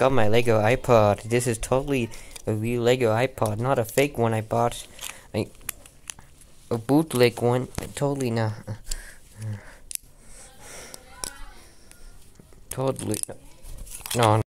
got my Lego iPod. This is totally a real Lego iPod, not a fake one I bought. I, a a bootleg one. Totally not. Totally. No.